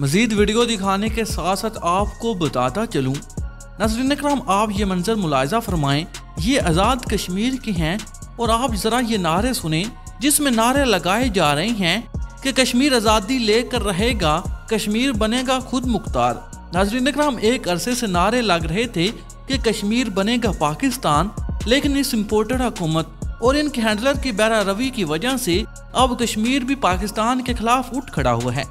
मजीद video दिखाने के साथ साथ आपको बताता चलूँ। नजरिन कराम आप ये मंजर मुलायजा फरमाएँ, ये आज़ाद कश्मीर के हैं और आप ज़रा ये नारे सुने, जिसमें नारे लगाए जा रहे हैं कि कश्मीर आज़ादी लेकर रहेगा, कश्मीर बनेगा खुद मुख्तार। नाजरीन कराम एक अरसे से नारे लग रहे थे कि कश्मीर बनेगा पाकिस्तान, लेकिन इस इम्पोर्टेड हुकूमत और इनके हैंडलर की बैरा रवि की वजह से अब कश्मीर भी पाकिस्तान के खिलाफ उठ खड़ा हुआ है।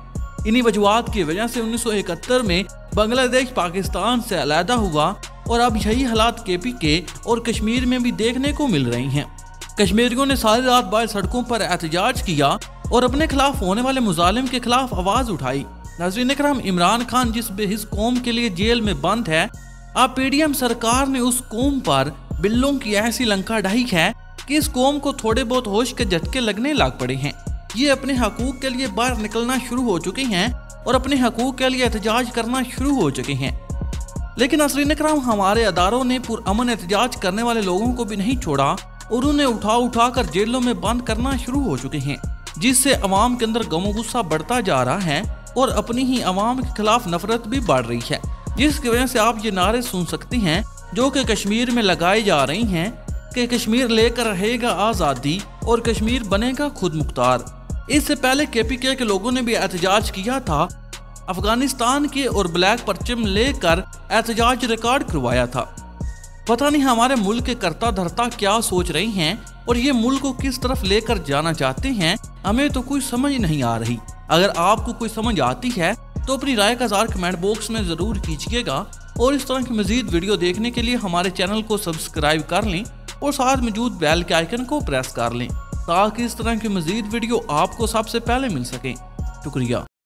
इन्हीं वजूहत की वजह से 1971 में बांग्लादेश पाकिस्तान से अलहदा हुआ और अब यही हालात के पी के और कश्मीर में भी देखने को मिल रही हैं। कश्मीरियों ने सारी रात बाहर सड़कों पर एहतजाज किया और अपने खिलाफ होने वाले मुजालिम के खिलाफ आवाज़ उठाई। नजरीन कराम इमरान खान जिस बेहिस कौम के लिए जेल में बंद है अब पीडीएम सरकार ने उस कौम पर बिल्लों की ऐसी लंका ढाई है कि इस कौम को थोड़े बहुत होश के झटके लगने लग पड़े हैं। ये अपने हकूक के लिए बाहर निकलना शुरू हो चुके हैं और अपने हकूक के लिए एहतजाज करना शुरू हो चुके हैं। लेकिन असरीन कराम हमारे अदारों ने पुरअमन एहतजाज करने वाले लोगों को भी नहीं छोड़ा और उन्हें उठा उठा कर जेलों में बंद करना शुरू हो चुके हैं, जिससे अवाम के अंदर गमो गुस्सा बढ़ता जा रहा है और अपनी ही अवाम के खिलाफ नफरत भी बढ़ रही है। जिसकी वजह से आप ये नारे सुन सकती हैं जो कि कश्मीर में लगाई जा रही हैं कि कश्मीर लेकर रहेगा आज़ादी और कश्मीर बनेगा खुद मुख्तार। इससे पहले के पी के लोगों ने भी एहतजाज किया था। अफ़गानिस्तान के और ब्लैक परचम लेकर एहतजाज रिकॉर्ड करवाया था। पता नहीं हमारे मुल्क के करता धरता क्या सोच रही हैं और ये मुल्क को किस तरफ़ लेकर जाना चाहते हैं, हमें तो कोई समझ नहीं आ रही। अगर आपको कोई समझ आती है तो अपनी राय का जार कमेंट बॉक्स में ज़रूर कीजिएगा और इस तरह की मजीद वीडियो देखने के लिए हमारे चैनल को सब्सक्राइब कर लें। और साथ मौजूद बैल के आइकन को प्रेस कर लें, ताकि इस तरह की मजीद वीडियो आपको सबसे पहले मिल सके। शुक्रिया।